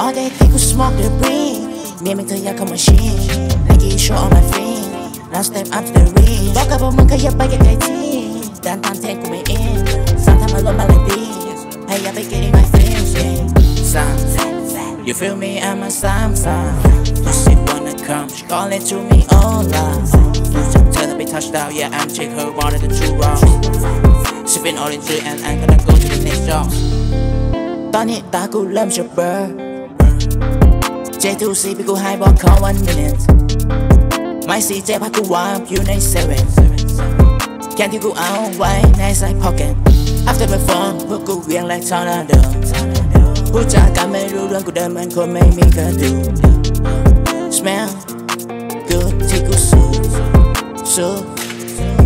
All that people smoke the green Mimicking your machine Nigga, you show on my feet Now step up the ring Walk up on my car, but you can't see Downtown take me in. Sometimes I look like this Hey, I be getting my things in Some, you feel me, I'm a Samsung You wanna come, she calling to me all love. Tell her be touched out, yeah, I'm chick her, wanted the true wrong Sipping orange juice and I'm gonna go to the next job. ตอนนี้ตากูเริ่มจะเบลอ J2C พี่กูให้บอกขอ one minute ไม่สีเจพักกูวางอยู่ในเซเว่นแค่ที่กูเอาไว้ในใส่ pocket after my phone พวกกูเวียงแลกเท่านั้นเดิมพูดจากันไม่รู้เรื่องกูเดินเหมือนคนไม่มีกระดูก smell good ที่กูสูดสูด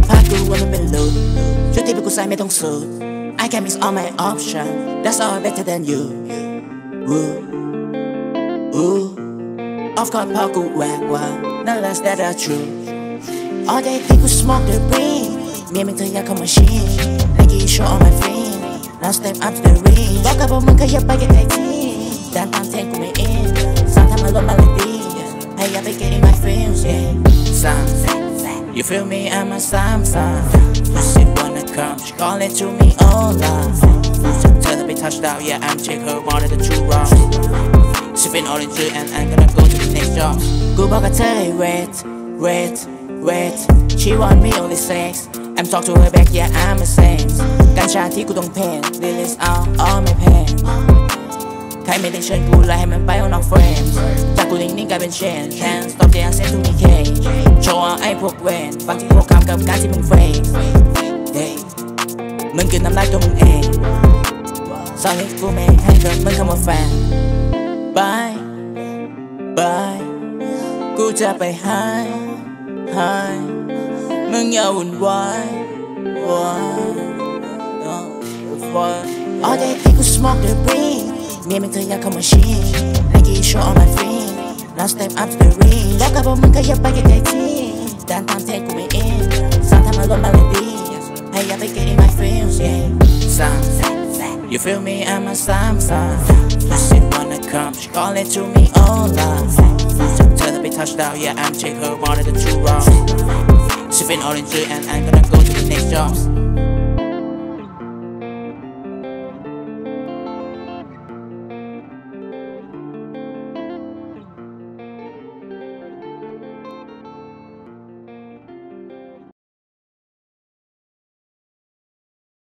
พากูว่ามันเป็นลูกชุดที่พวกกูใส่ไม่ต้องสูด I can miss all my options. That's all better than you. Ooh, ooh. Of course, Paku Wagwa. None less that are true. All day people smoke the ring. Me and me come machine. Nike show on my feet. Now step up to the ring. Walk up on Munka, your bucket 18. Downtown take me in. Sometimes I love my lady. Hey, I be getting my friends. yeah. Samson. You feel me? I'm a Samson. You see, wanna come she call it to me all love Tell her be touched out yeah I'm check her one of the two wrongs Sipping orange and I'm gonna go to the next job กูบอกกับเธอให้ wait wait wait she want me only sex I'm talk to her back yeah I'm a saint กัญชาที่กูต้องเพน release out all my pain ใครไม่ได้เชิญกูไล่ให้มันไปเอานอกเฟรมจากกูนิ่งๆกลายเป็นเชน Can't stop the answer to me K โชว์เอาไอ้พวกเวนบางทีพวกคำกับการที่มึงเฟร มึงกินน้ำลายตัวมึงเองสอนให้กูไม่ให้กับมึงคำว่าแฟน Bye Bye กูจะไปหายหายมึงอย่าวุ่นวายวาย All day ที่กู smoke the green เมียมึงเธออยากเข้ามาชี้ Nike show on my feet Now step up to the ring บอกกับพวกมึงขยับไปไกลๆที You feel me? I'm a Sam Sam You see wanna come. She call it to me all love Tell her be touched out yeah I'm check her of the two wrongs. Sipping orange and I'm gonna go to the next jobs